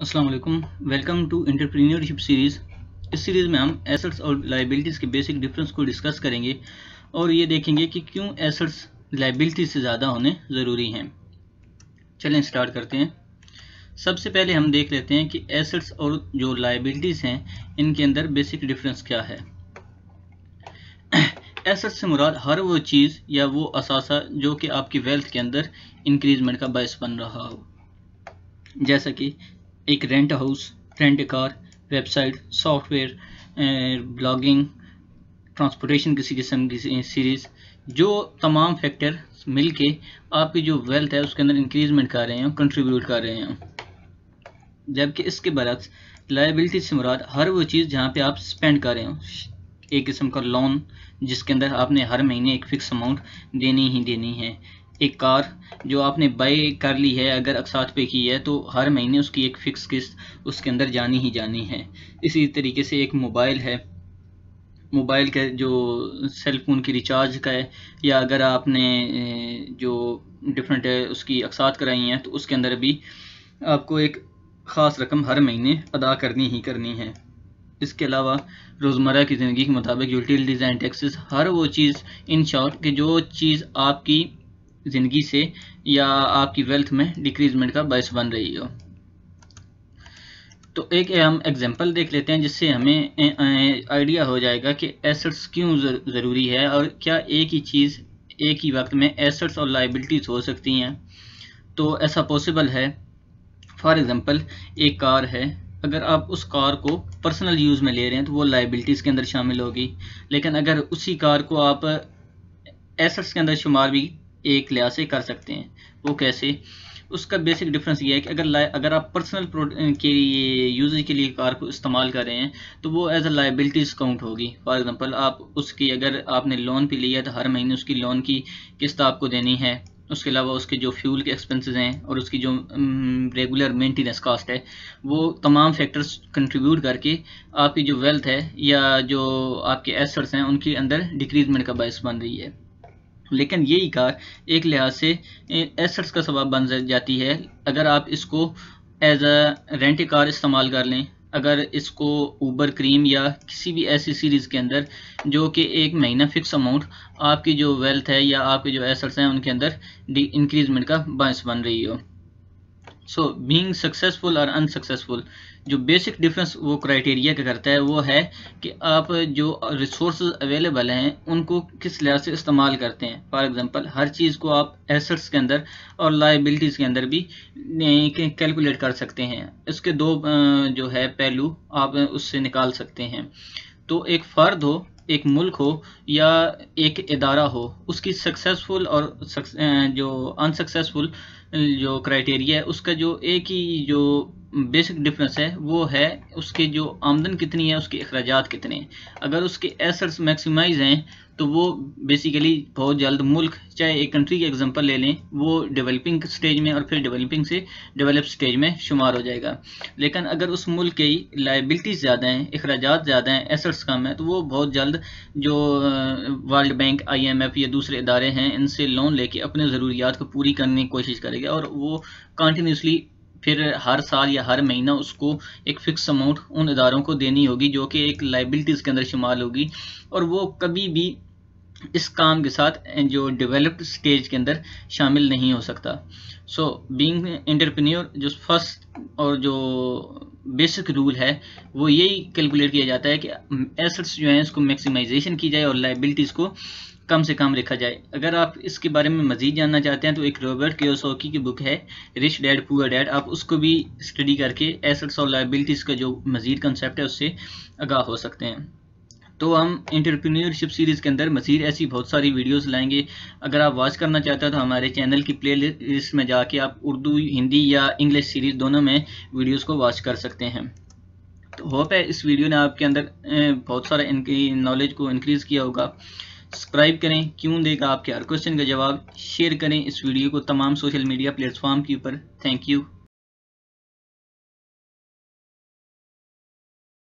अस्सलाम वालेकुम welcome to entrepreneurship series इस सीरीज़ में हम एसेट्स और लाइबिलिटीज़ के बेसिक डिफरेंस को डिस्कस करेंगे और ये देखेंगे कि क्यों एसेट्स लाइबिलिटी से ज़्यादा होने ज़रूरी हैं। चलें स्टार्ट करते हैं। सबसे पहले हम देख लेते हैं कि एसेट्स और जो लाइबिलिटीज़ हैं, इनके अंदर बेसिक डिफरेंस क्या है। एसेट्स से मुराद हर वो चीज़ या वो असासा जो कि आपकी वेल्थ के अंदर इंक्रीजमेंट का बायस बन रहा हो। जैसा कि एक rent house rent car website software blogging transportation किसी किस्म की सीरीज़ जो तमाम फैक्टर मिल के आपकी जो वेल्थ है उसके अंदर इंक्रीजमेंट कर रहे हैं कंट्रीब्यूट कर रहे हैं। जबकि इसके बरक्स लाइबिलिटी से मुराद हर वो चीज़ जहाँ पे आप स्पेंड कर रहे हो, एक किस्म का लोन जिसके अंदर आपने हर महीने एक फ़िक्स अमाउंट देनी ही देनी है। एक कार जो आपने बाय कर ली है, अगर अकसात पे की है तो हर महीने उसकी एक फ़िक्स किस्त उसके अंदर जानी ही जानी है। इसी तरीके से एक मोबाइल है। मोबाइल का जो सेल फ़ोन की रिचार्ज का है, या अगर आपने जो डिफरेंट है, उसकी अकसात कराई हैं तो उसके अंदर भी आपको एक ख़ास रकम हर महीने अदा करनी ही करनी है। इसके अलावा रोज़मर्रा की ज़िंदगी के मुताबिक यूटिलिटीज़ एंड टैक्सेस हर वो चीज़, इन शॉर्ट, कि जो चीज़ आपकी ज़िंदगी से या आपकी वेल्थ में डिक्रीजमेंट का बायस बन रही हो। तो एक हम एग्जांपल देख लेते हैं जिससे हमें आइडिया हो जाएगा कि एसेट्स क्यों ज़रूरी है और क्या एक ही चीज़, एक ही वक्त में एसेट्स और लाइबिलिटीज़ हो सकती हैं। तो ऐसा पॉसिबल है। फॉर एग्ज़ाम्पल एक कार है। अगर आप उस कार को पर्सनल यूज़ में ले रहे हैं तो वो लाइबिलिटीज़ के अंदर शामिल होगी। लेकिन अगर उसी कार को आप एसेट्स के अंदर शुमार भी एक लिहाज से कर सकते हैं। वो कैसे? उसका बेसिक डिफरेंस ये है कि अगर अगर आप पर्सनल के लिए यूज़ के लिए कार को इस्तेमाल कर रहे हैं तो वो एज अ लाइबिलिटीज़ काउंट होगी। फॉर एग्जांपल आप उसकी, अगर आपने लोन पे लिया है तो हर महीने उसकी लोन की किस्त आपको देनी है। उसके अलावा उसके जो फ्यूल के एक्सपेंसेस हैं और उसकी जो रेगुलर मेंटेनेंस कास्ट है, वो तमाम फैक्टर्स कंट्रीब्यूट करके आपकी जो वेल्थ है या जो आपके एसेट्स हैं, उनके अंदर डिक्रीजमेंट का बायस बन रही है। लेकिन यही कार एक लिहाज से एसेट्स का सबब बन जाती है। अगर आप इसको एज अ रेंट कार इस्तेमाल कर लें, अगर इसको ऊबर क्रीम या किसी भी ऐसी सीरीज़ के अंदर, जो कि एक महीना फिक्स अमाउंट आपकी जो वेल्थ है या आपके जो एसेट्स हैं, उनके अंदर इंक्रीजमेंट का बायस बन रही हो। सो बीइंग सक्सेसफुल और अनसक्सेसफुल जो बेसिक डिफरेंस वो क्राइटेरिया का करता है, वो है कि आप जो रिसोर्स अवेलेबल हैं, उनको किस लिहाज से इस्तेमाल करते हैं। फॉर एग्जांपल हर चीज़ को आप एसेट्स के अंदर और लाइबिलिटीज़ के अंदर भी कैलकुलेट कर सकते हैं। इसके दो जो है पहलू आप उससे निकाल सकते हैं। तो एक फ़र्द हो एक मुल्क हो या एक इदारा हो, उसकी सक्सेसफुल और जो अनसक्सेसफुल जो क्राइटेरिया है, उसका जो एक ही जो बेसिक डिफरेंस है, वो है उसके जो आमदन कितनी है, उसके अखराज कितने हैं। अगर उसके एसेट्स मैक्सिमाइज हैं तो वो बेसिकली बहुत जल्द मुल्क, चाहे एक कंट्री की एग्जांपल ले लें, वो डेवलपिंग स्टेज में और फिर डेवलपिंग से डेवलप स्टेज में शुमार हो जाएगा। लेकिन अगर उस मुल्क की लाइबिलिटीज़ ज़्यादा हैं अखराज ज़्यादा हैं एसेट्स कम हैं तो वो बहुत जल्द जो वर्ल्ड बैंक आईएमएफ या दूसरे इदारे हैं, इनसे लोन लेके अपने ज़रूरियात को पूरी करने की कोशिश करेगा और वो कंटिन्यूसली फिर हर साल या हर महीना उसको एक फ़िक्स अमाउंट उन इदारों को देनी होगी जो कि एक लाइबिलिटीज़ के अंदर शुमार होगी। और वो कभी भी इस काम के साथ जो डेवलप्ड स्टेज के अंदर शामिल नहीं हो सकता। सो बीइंग एंटरप्रेन्योर जो फ़र्स्ट और जो बेसिक रूल है, वो यही कैलकुलेट किया जाता है कि एसेट्स जो हैं, उसको मैक्सिमाइजेशन की जाए और लाइबिलिटीज़ को कम से कम रखा जाए। अगर आप इसके बारे में मज़ीद जानना चाहते हैं तो एक रॉबर्ट केसोकी की बुक है, रिच डैड, पुअर डैड। आप उसको भी स्टडी करके एसेट्स और लाइबिलिटीज़ का जो मज़ीद कंसेप्ट है, उससे आगाह हो सकते हैं। तो हम इंटरप्रीनियरशिप सीरीज़ के अंदर मजीद ऐसी बहुत सारी वीडियोस लाएँगे। अगर आप वॉच करना चाहते हैं तो हमारे चैनल की प्ले लिस्ट में जाके आप उर्दू, हिंदी या इंग्लिश सीरीज़ दोनों में वीडियोस को वॉच कर सकते हैं। तो होप है इस वीडियो ने आपके अंदर बहुत सारा इनकी नॉलेज को इनक्रीज़ किया होगा। सब्सक्राइब करें, क्यों देगा आपके हर क्वेश्चन का जवाब? शेयर करें इस वीडियो को तमाम सोशल मीडिया प्लेटफॉर्म के ऊपर। Thank you